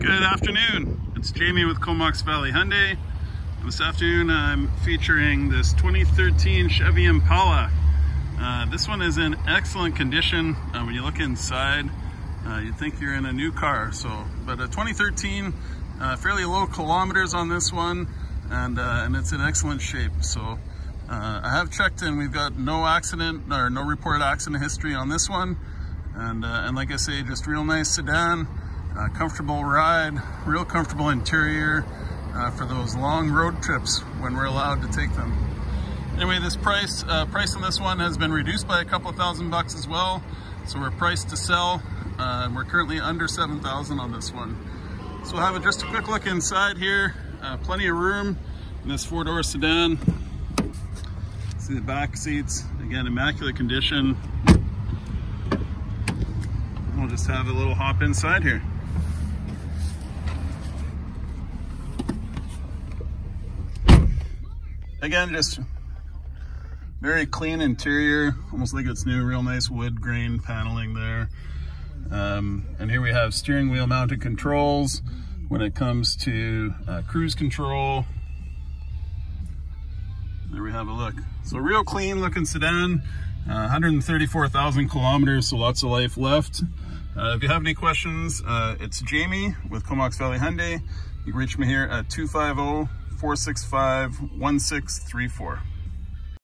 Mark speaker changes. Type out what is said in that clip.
Speaker 1: Good afternoon. It's Jamie with Comox Valley Hyundai. This afternoon I'm featuring this 2013 Chevy Impala. Uh, this one is in excellent condition. Uh, when you look inside, uh, you'd think you're in a new car. So, but a 2013, uh, fairly low kilometers on this one, and uh, and it's in excellent shape. So, uh, I have checked and we've got no accident or no reported accident history on this one, and and like I say, just real nice sedan. Uh, comfortable ride, real comfortable interior uh, for those long road trips when we're allowed to take them. Anyway, this price uh, price on this one has been reduced by a couple thousand bucks as well. So we're priced to sell. Uh, we're currently under 7,000 on this one. So we'll have a, just a quick look inside here. Uh, plenty of room in this four-door sedan. See the back seats, again, immaculate condition. We'll just have a little hop inside here. Again, just very clean interior, almost like it's new, real nice wood grain paneling there. Um, and here we have steering wheel mounted controls when it comes to uh, cruise control. There we have a look. So real clean looking sedan, uh, 134,000 kilometers, so lots of life left. Uh, if you have any questions, uh, it's Jamie with Comox Valley Hyundai. You can reach me here at 250 465 1634.